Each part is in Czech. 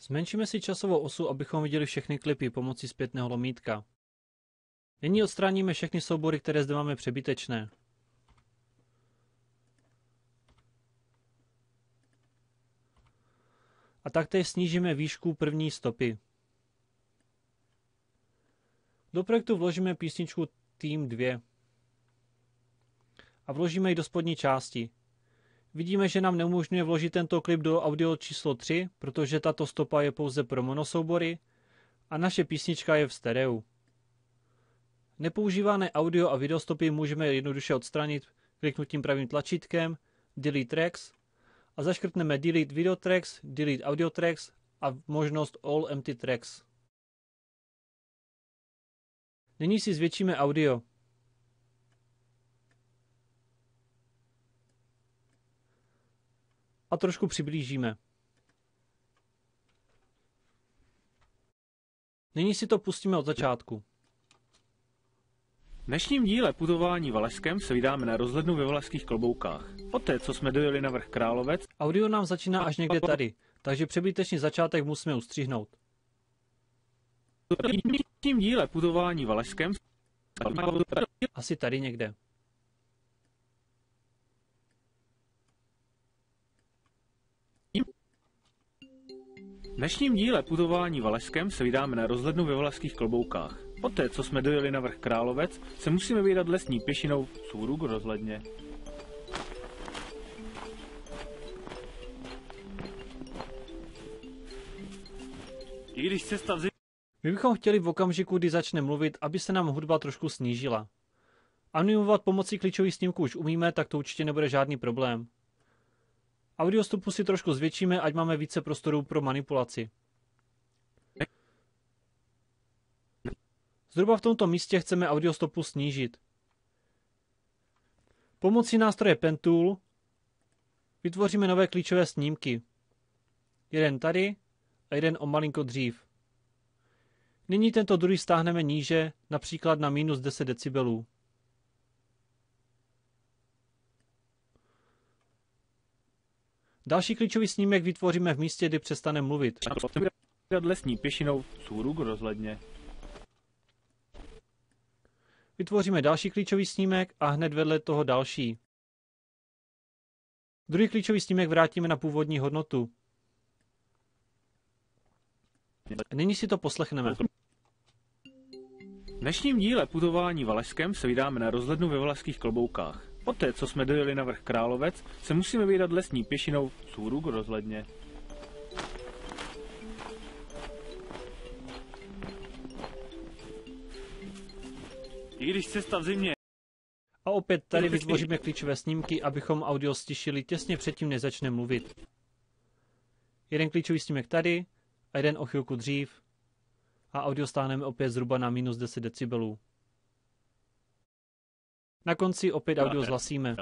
Zmenšíme si časovou osu, abychom viděli všechny klipy pomocí zpětného lomítka. Nyní odstraníme všechny soubory, které zde máme přebytečné. A taktéž snížíme výšku první stopy. Do projektu vložíme písničku Team 2 a vložíme ji do spodní části. Vidíme, že nám neumožňuje vložit tento klip do audio číslo 3, protože tato stopa je pouze pro monosoubory a naše písnička je v stereu. Nepoužívané audio a videostopy můžeme jednoduše odstranit kliknutím pravým tlačítkem Delete Tracks a zaškrtneme Delete Video Tracks, Delete Audio Tracks a možnost All Empty Tracks. Nyní si zvětšíme audio. A trošku přiblížíme. Nyní si to pustíme od začátku. V dnešním díle putování Valešskem se vydáme na rozhlednu ve Valašských kloboukách. Poté, co jsme dojeli na vrch Královec, Audio nám začíná až někde tady, takže přebytečný začátek musíme ustřihnout. v dnešním díle putování Valešskem Asi tady někde. V dnešním díle putování Valešskem se vydáme na rozhlednu ve Valašských kloboukách. Poté, co jsme dojeli na vrch Královec, se musíme vydat lesní pěšinou sůru k rozhledně. I když cesta v My bychom chtěli v okamžiku, kdy začne mluvit, aby se nám hudba trošku snížila. Animovat pomocí klíčových snímků už umíme, tak to určitě nebude žádný problém. Audiostopu si trošku zvětšíme, ať máme více prostoru pro manipulaci. Zhruba v tomto místě chceme audiostopu snížit. Pomocí nástroje Pentool vytvoříme nové klíčové snímky. Jeden tady a jeden o malinko dřív. Nyní tento druhý stáhneme níže, například na minus 10 decibelů. Další klíčový snímek vytvoříme v místě, kdy přestane mluvit. lesní pěšinou k rozhledně. Vytvoříme další klíčový snímek a hned vedle toho další. Druhý klíčový snímek vrátíme na původní hodnotu. Nyní si to poslechneme. V dnešním díle putování Valešskem se vydáme na rozhlednu ve Valašských kloboukách. Poté, co jsme dojeli na vrch Královec, se musíme vydat lesní pěšinou sůru k rozhledně. I když cesta v zimě A opět tady vytvoříme klíčové snímky, abychom audio stišili těsně předtím, než začne mluvit. Jeden klíčový snímek tady a jeden o chvilku dřív a audio stáhneme opět zhruba na minus 10 decibelů. Na konci opět audio zhlasíme.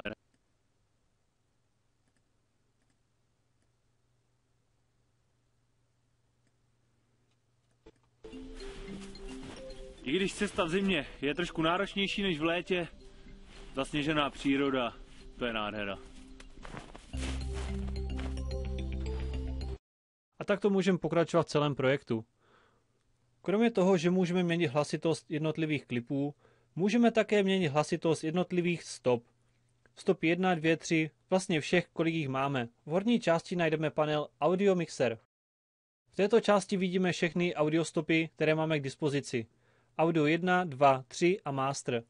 I když cesta v zimě je trošku náročnější než v létě, zasněžená příroda, to je nádhera. A tak to můžeme pokračovat v celém projektu. Kromě toho, že můžeme měnit hlasitost jednotlivých klipů, můžeme také měnit hlasitost jednotlivých stop. Stop 1, 2, 3, vlastně všech, kolik jich máme. V horní části najdeme panel Audio Mixer. V této části vidíme všechny audiostopy, které máme k dispozici. Audio 1, 2, 3 a Master.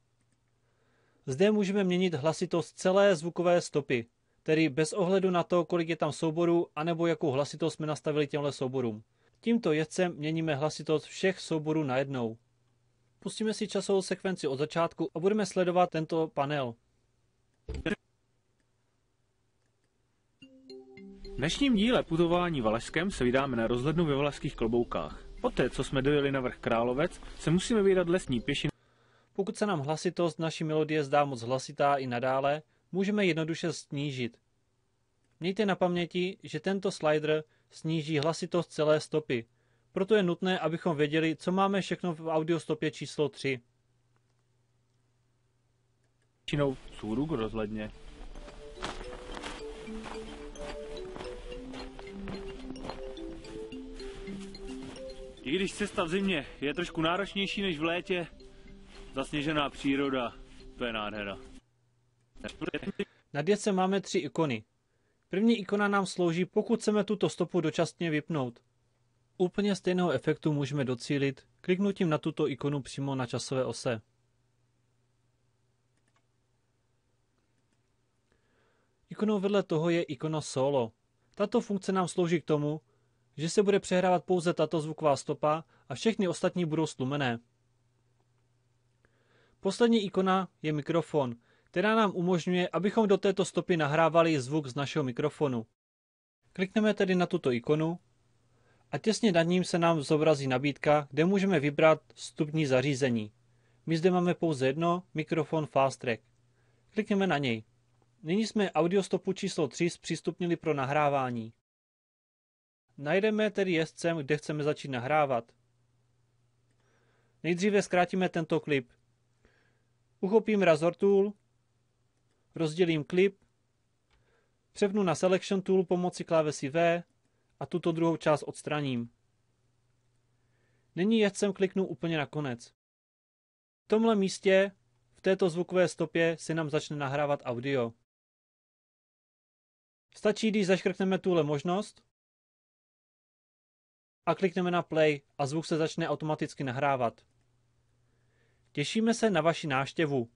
Zde můžeme měnit hlasitost celé zvukové stopy, tedy bez ohledu na to, kolik je tam souborů, anebo jakou hlasitost jsme nastavili těmhle souborům. Tímto jezdcem měníme hlasitost všech souborů najednou. Pustíme si časovou sekvenci od začátku a budeme sledovat tento panel. V dnešním díle putování Valašskem se vydáme na rozhlednu ve Valašských kloboukách. Poté, co jsme dojeli na vrch Královec, se musíme vydat lesní pěšinou Pokud se nám hlasitost naší melodie zdá moc hlasitá i nadále, můžeme jednoduše snížit. Mějte na paměti, že tento slider sníží hlasitost celé stopy, proto je nutné, abychom věděli, co máme všechno v audiostopě číslo 3. pěšinou sůru k rozhledně. I když cesta v zimě je trošku náročnější než v létě, zasněžená příroda, to je nádhera. Na dětce máme tři ikony. První ikona nám slouží, pokud chceme tuto stopu dočasně vypnout. Úplně stejného efektu můžeme docílit kliknutím na tuto ikonu přímo na časové ose. Ikonou vedle toho je ikona Solo. Tato funkce nám slouží k tomu, že se bude přehrávat pouze tato zvuková stopa a všechny ostatní budou stlumené. Poslední ikona je mikrofon, která nám umožňuje, abychom do této stopy nahrávali zvuk z našeho mikrofonu. Klikneme tedy na tuto ikonu a těsně nad ním se nám zobrazí nabídka, kde můžeme vybrat vstupní zařízení. My zde máme pouze jedno, mikrofon Fast Track. Klikneme na něj. Nyní jsme audiostopu číslo 3 zpřístupnili pro nahrávání. Najdeme tedy jezdcem, kde chceme začít nahrávat. Nejdříve zkrátíme tento klip. Uchopím Razor Tool, rozdělím klip, přepnu na Selection Tool pomocí klávesy V a tuto druhou část odstraním. Nyní jezdcem kliknu úplně na konec. V tomhle místě, v této zvukové stopě, se nám začne nahrávat audio. Stačí, když zaškrtneme tuhle možnost a klikneme na play a zvuk se začne automaticky nahrávat. Těšíme se na vaši návštěvu.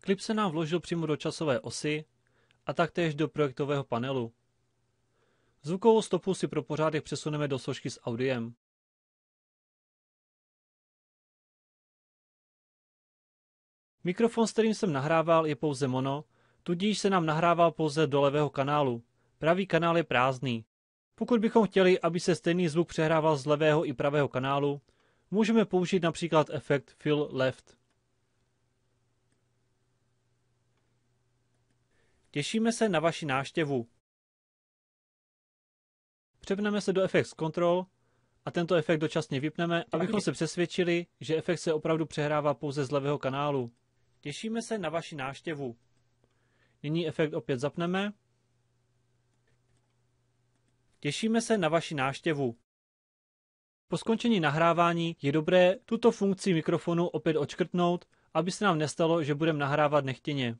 Klip se nám vložil přímo do časové osy a taktéž do projektového panelu. Zvukovou stopu si pro pořádek přesuneme do složky s audiem. Mikrofon, s kterým jsem nahrával, je pouze mono, tudíž se nám nahrával pouze do levého kanálu. Pravý kanál je prázdný. Pokud bychom chtěli, aby se stejný zvuk přehrával z levého i pravého kanálu, můžeme použít například efekt Fill Left. Těšíme se na vaši návštěvu. Přepneme se do Effects Control a tento efekt dočasně vypneme, abychom se přesvědčili, že efekt se opravdu přehrává pouze z levého kanálu. Těšíme se na vaši návštěvu. Nyní efekt opět zapneme. Těšíme se na vaši návštěvu. Po skončení nahrávání je dobré tuto funkci mikrofonu opět odškrtnout, aby se nám nestalo, že budeme nahrávat nechtěně.